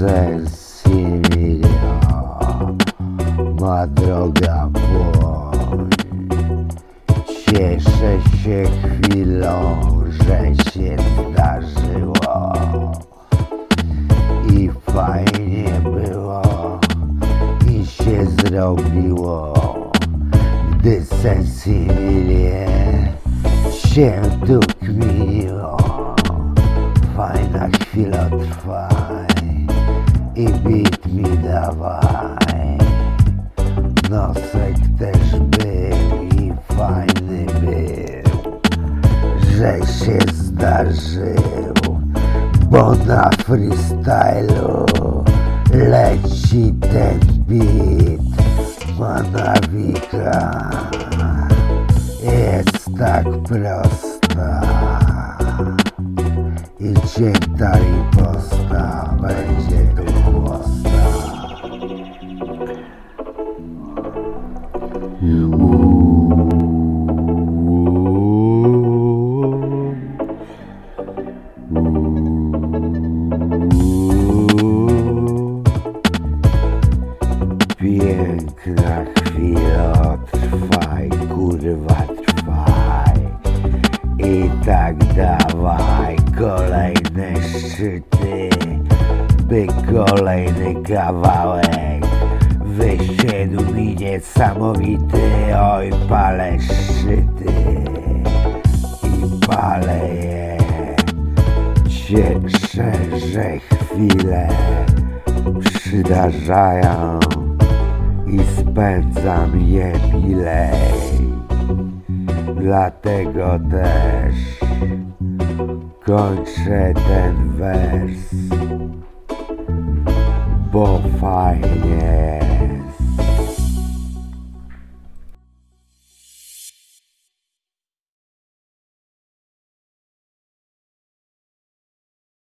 Cecilia, ma droga boli. Cieszę się chwilą, że się zdarzyło i fajnie było i się zrobiło, gdy Cecilię się tu kminiło. Fajna chwila trwaj i bit mi dawaj. Nosek też był i fajny był, że się zdarzył, bo na freestylu leci ten beat. Manawika jest tak prosta i cięta riposta Piękna chwila, trwaj, kurwa, trwaj. I tak dawaj kolejne szczyty, by kolejny kawałek wyszedł mi niesamowity. Oj, palę szczyty i palę je. Cieszę, że chwile przydarzają i spędzam je milej. Dlatego też kończę ten wers, bo fajnie.